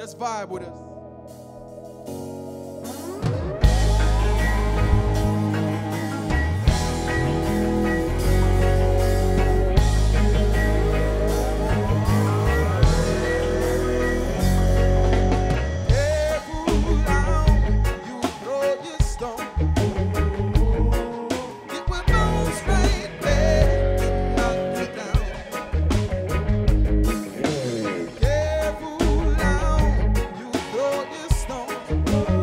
Just vibe with us. Stone. It